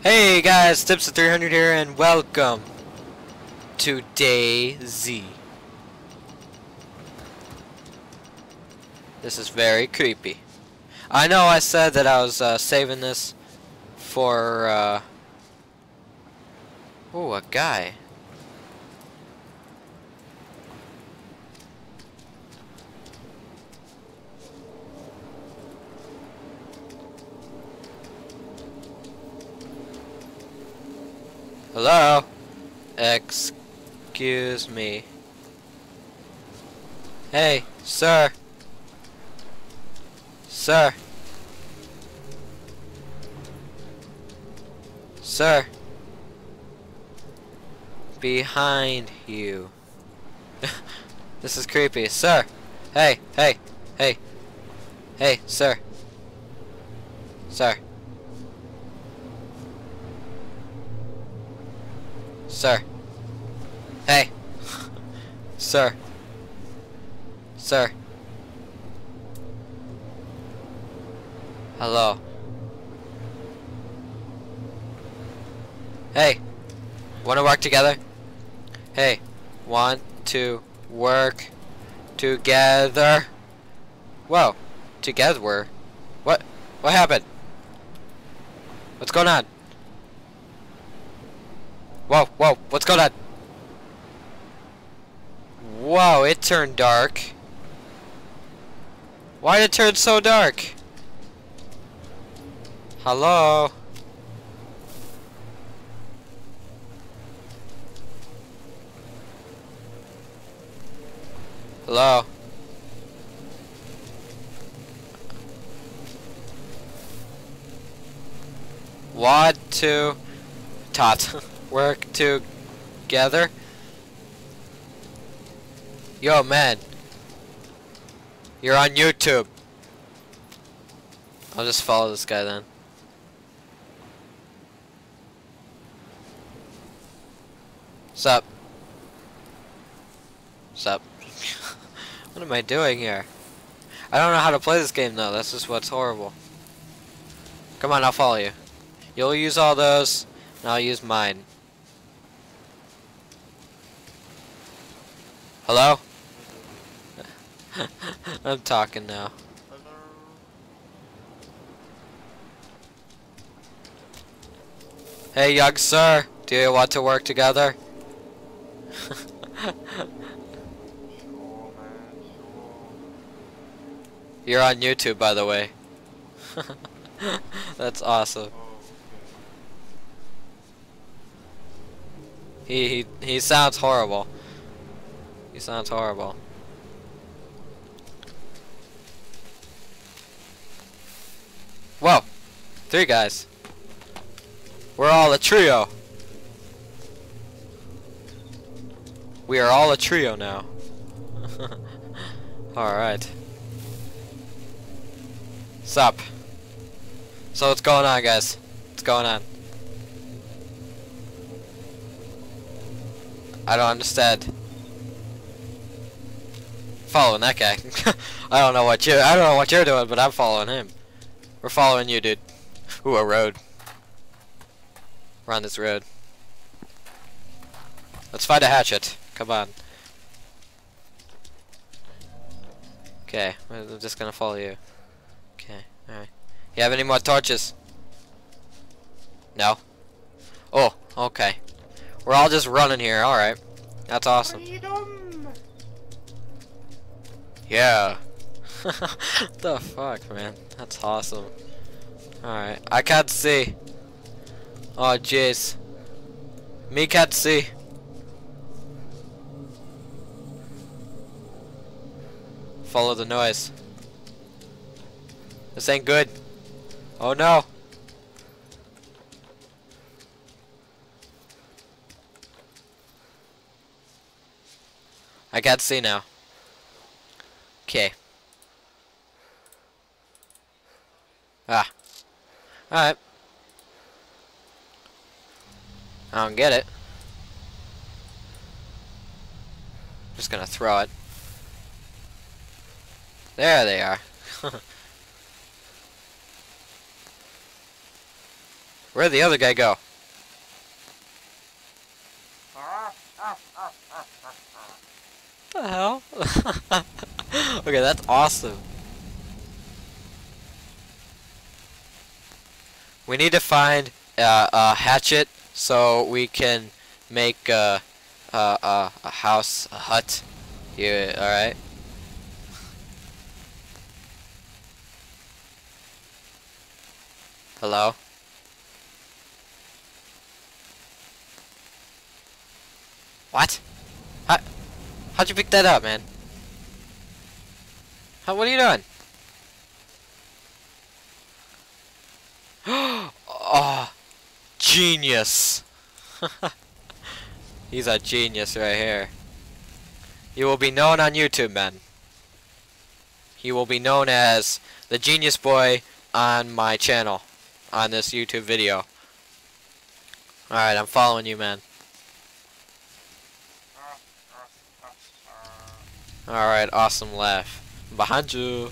Hey guys, tiMsa300 here, and welcome to DayZ. This is very creepy. I know I said that I was uh, saving this for, uh... Oh, a guy. Hello? Excuse me. Hey, sir. Sir. Sir. Behind you. this is creepy. Sir. Hey, hey, hey. Hey, sir. Sir. Sir. Hey. Sir. Sir. Hello. Hey. Wanna work together? Hey. Want to work together? Whoa. Together? What? What happened? What's going on? Whoa, whoa, what's going on? Whoa, it turned dark. Why did it turn so dark? Hello? Hello? What to... Tot. Work together. Yo, man. You're on YouTube. I'll just follow this guy then. Sup? Sup? what am I doing here? I don't know how to play this game though. That's just what's horrible. Come on, I'll follow you. You'll use all those, and I'll use mine. Hello? I'm talking now. Hey, young sir, do you want to work together? You're on YouTube, by the way. That's awesome. He, he, he sounds horrible. He sounds horrible. Whoa! Three guys. We're all a trio. We are all a trio now. Alright. Sup? So what's going on guys? What's going on? I don't understand following that guy. I don't know what you I don't know what you're doing, but I'm following him. We're following you, dude. Ooh, a road. We're on this road. Let's find a hatchet. Come on. Okay, I'm just gonna follow you. Okay, alright. You have any more torches? No? Oh, okay. We're all just running here, alright. That's awesome. Yeah. the fuck, man? That's awesome. Alright, I can't see. Oh, jeez. Me can't see. Follow the noise. This ain't good. Oh no. I can't see now. Okay. Ah. Alright. I don't get it. I'm Just gonna throw it. There they are. Where'd the other guy go? the hell? okay, that's awesome. We need to find uh, a hatchet so we can make uh, uh, uh, a house, a hut. Yeah, alright. Hello? What? How, how'd you pick that up, man? How, what are you doing? oh, genius. He's a genius right here. He will be known on YouTube, man. He will be known as the Genius Boy on my channel, on this YouTube video. Alright, I'm following you, man. Alright, awesome laugh. Behind you.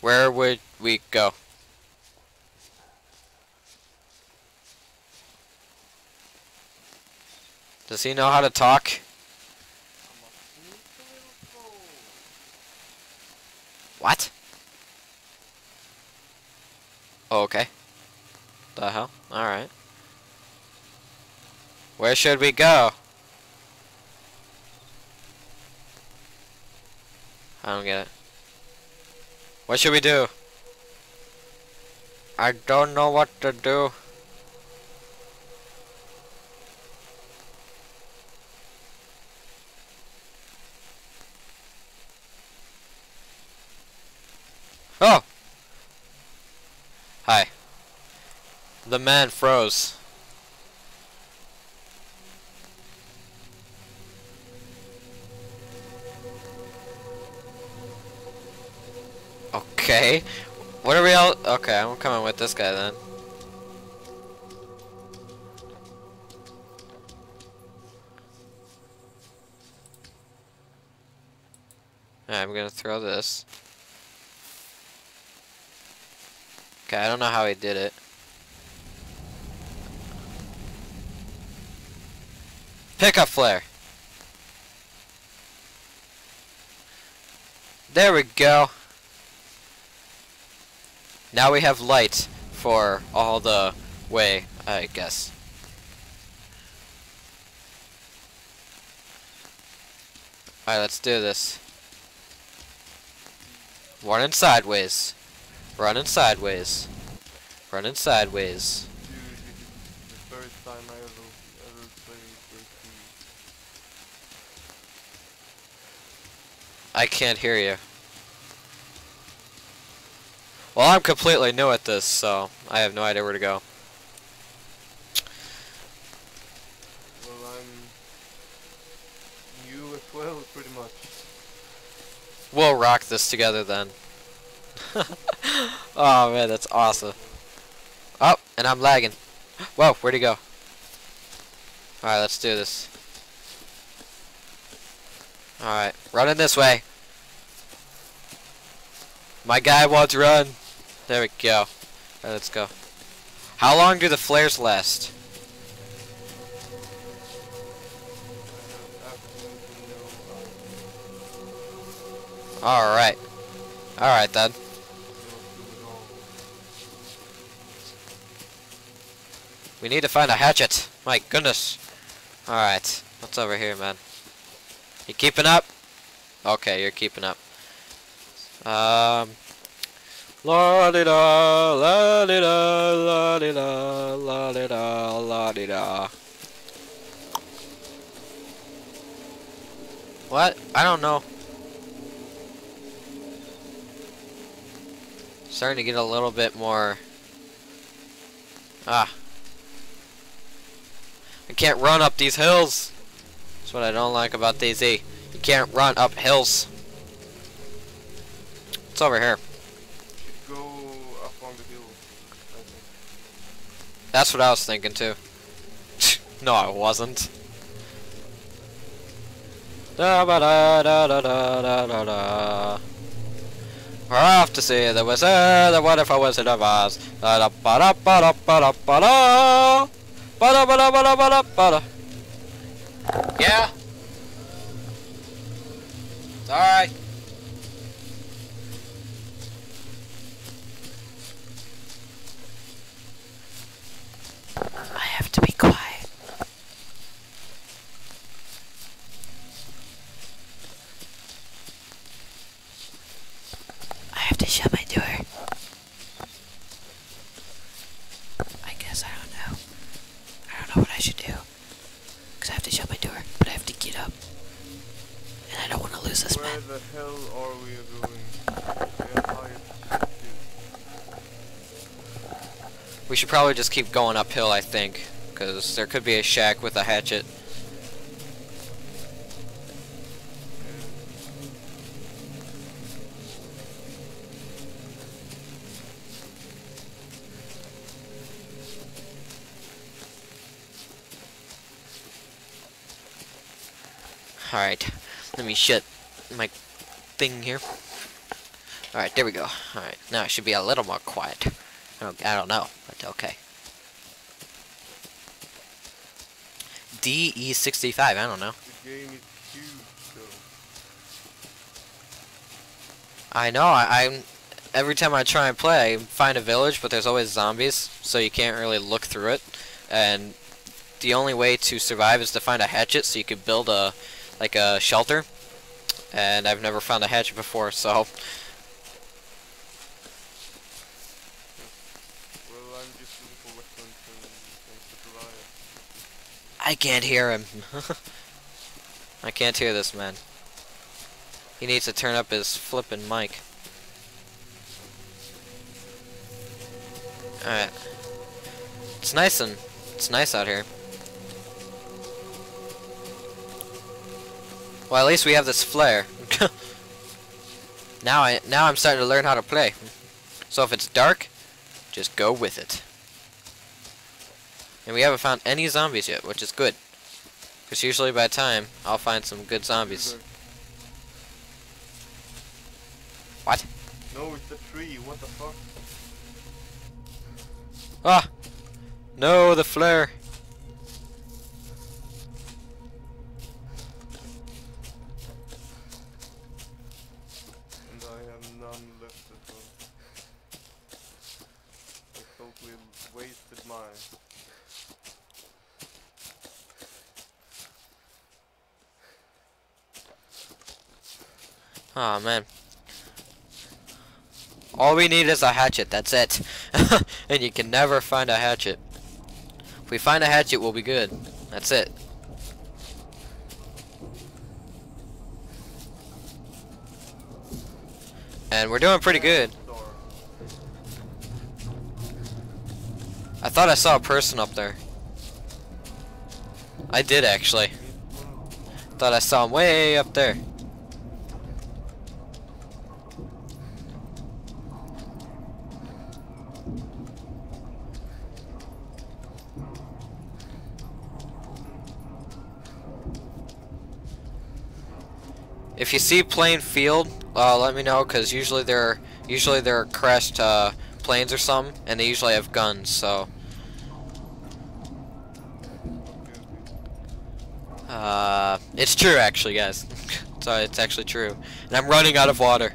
Where would we go? Does he know how to talk? What? Oh, okay. The hell? Alright. Where should we go? I don't get it. What should we do? I don't know what to do. Oh! Hi. The man froze. Okay. What are we all? Okay, I'm coming with this guy then. I'm gonna throw this. Okay, I don't know how he did it. Pickup flare. There we go. Now we have light for all the way, I guess. Alright, let's do this. Running sideways. Running sideways. Running sideways. I can't hear you. Well, I'm completely new at this, so I have no idea where to go. Well, I'm new as well, pretty much. We'll rock this together then. oh man, that's awesome. Oh, and I'm lagging. Whoa, where'd he go? Alright, let's do this. Alright, running this way. My guy wants to run. There we go. Alright, let's go. How long do the flares last? Alright. Alright then. We need to find a hatchet. My goodness. Alright. What's over here, man? You keeping up? Okay, you're keeping up. Um. La di da, la di da, la di da, la di da, la di da. What? I don't know. Starting to get a little bit more. Ah. I can't run up these hills. That's what I don't like about DayZ. You can't run up hills. It's over here. Should go up on the hill, I think. That's what I was thinking too. no, I wasn't. Da ba da da da da da da da. We're off to see uh, the wizard, the wonderful wizard of Oz. Ba da ba da ba da ba da ba da. Ba da ba da ba da ba da ba da. Yeah. Alright. I have to be quiet. I have to shut my door. I guess I don't know. I don't know what I should do. Because I have to shut my door, but I have to get up. And I don't want to lose this Where man. the hell are we going? We are hired to- We should probably just keep going uphill, I think. Because there could be a shack with a hatchet. Alright, let me shut my thing here. Alright, there we go. Alright, now it should be a little more quiet. I don't, I don't know, okay. DE65, I don't know. The game is huge though. I know, I, I'm... Every time I try and play, I find a village, but there's always zombies, so you can't really look through it. And the only way to survive is to find a hatchet, so you could build a, like a shelter. And I've never found a hatchet before, so... Well, I'm just looking for weapons and things to survive. I can't hear him. I can't hear this man. He needs to turn up his flippin' mic. Alright. It's nice and it's nice out here. Well, at least we have this flare. now I now I'm starting to learn how to play. So if it's dark, just go with it. And we haven't found any zombies yet, which is good. Because usually by time, I'll find some good zombies. What? No, it's a tree. What the fuck? Ah! No, the flare! And I have none left as well. I totally wasted mine. Oh man. All we need is a hatchet, that's it. and you can never find a hatchet. If we find a hatchet, we'll be good. That's it. And we're doing pretty good. I thought I saw a person up there. I did actually. Thought I saw him way up there. If you see plain field, uh, let me know because usually they're usually they're crashed uh, planes or something, and they usually have guns. So, uh, it's true actually, guys. so it's actually true, and I'm running out of water.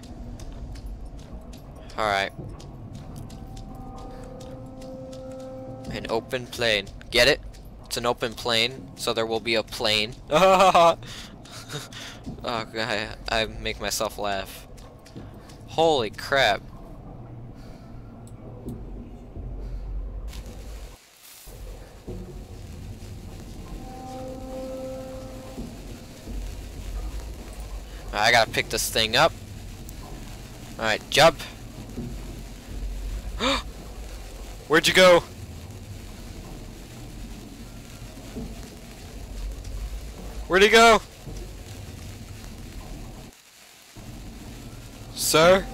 All right. An open plane. Get it? It's an open plane, so there will be a plane. oh god, I make myself laugh. Holy crap. I gotta pick this thing up. Alright, jump. Where'd you go? Where'd he go? Sir?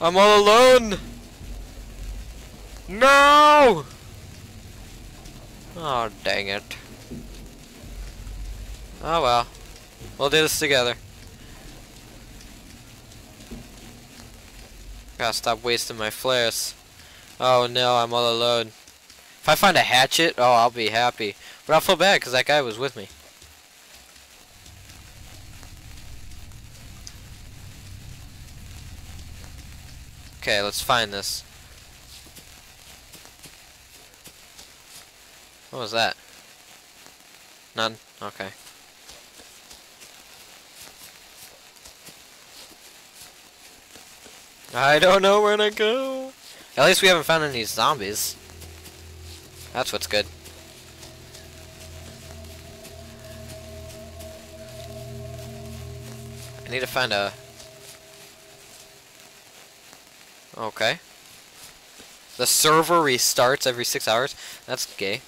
I'm all alone! No! Oh, dang it. Oh well. We'll do this together. Gotta stop wasting my flares. Oh no, I'm all alone. If I find a hatchet, oh, I'll be happy. But I'll feel bad because that guy was with me. Okay, let's find this. What was that? None? Okay. I don't know where to go. At least we haven't found any zombies. That's what's good. I need to find a... Okay. The server restarts every six hours? That's gay.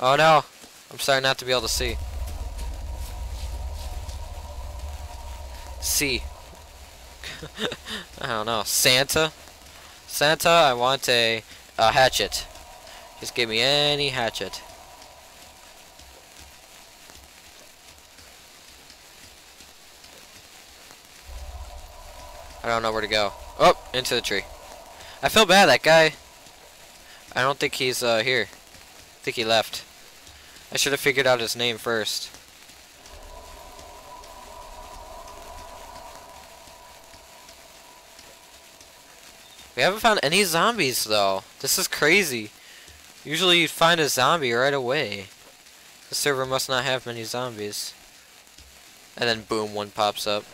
Oh no! I'm starting not to be able to see. See. I don't know. Santa? Santa, I want a, a hatchet. Just give me any hatchet. I don't know where to go. Oh, into the tree. I feel bad, that guy. I don't think he's uh, here. I think he left. I should have figured out his name first. We haven't found any zombies though. This is crazy. Usually you'd find a zombie right away. The server must not have many zombies. And then boom, one pops up.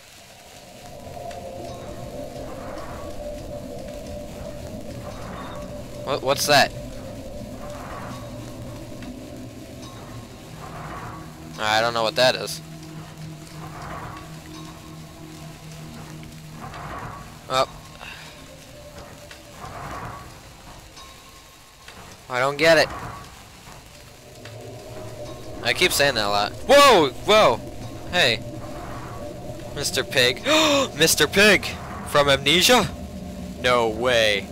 What, what's that? I don't know what that is. Oh. I don't get it. I keep saying that a lot. Whoa! Whoa! Hey. Mr. Pig. Mr. Pig! From Amnesia? No way.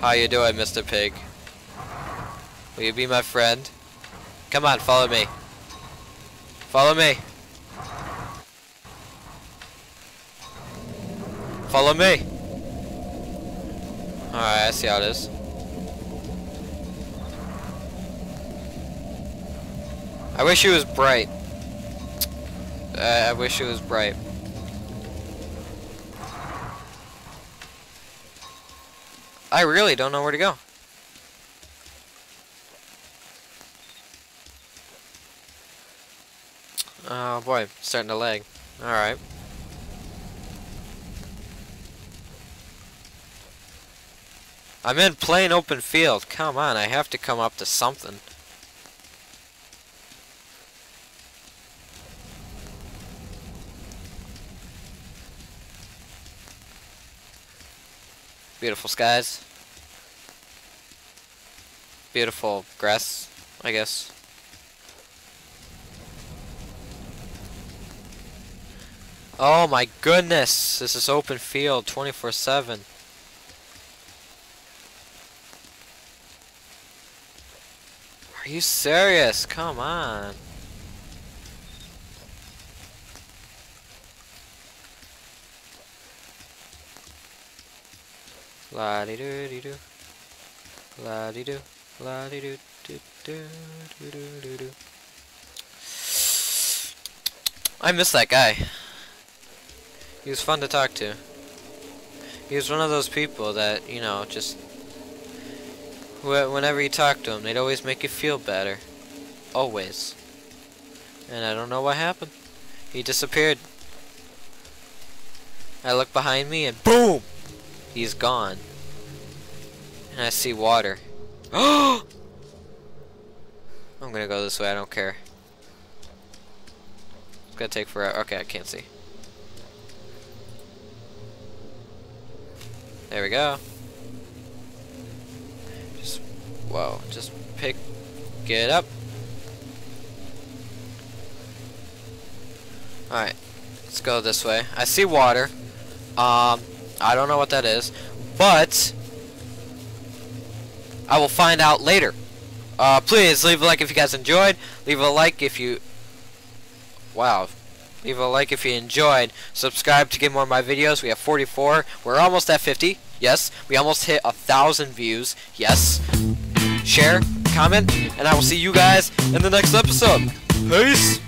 How you doing, Mr. Pig? Will you be my friend? Come on, follow me. Follow me. Follow me. Alright, I see how it is. I wish it was bright. Uh, I wish it was bright. I really don't know where to go. Oh boy, starting to lag. Alright. I'm in plain open field. Come on, I have to come up to something. Beautiful skies. Beautiful grass, I guess. Oh my goodness! This is open field 24-7. Are you serious? Come on. La di do di do. La di do. La di do do do do do. I miss that guy. He was fun to talk to. He was one of those people that, you know, just whenever you talk to him, they'd always make you feel better. Always. And I don't know what happened. He disappeared. I look behind me and BOOM! He's gone. And I see water. Oh! I'm gonna go this way, I don't care. It's gonna take forever. Okay, I can't see. There we go. Just, whoa, just pick it up. Alright, let's go this way. I see water. Um, I don't know what that is, but I will find out later. Uh, please leave a like if you guys enjoyed. Leave a like if you. Wow, Leave a like if you enjoyed. Subscribe to get more of my videos. We have 44. We're almost at 50. Yes. We almost hit a thousand views. Yes. Share, comment, and I will see you guys in the next episode. Peace.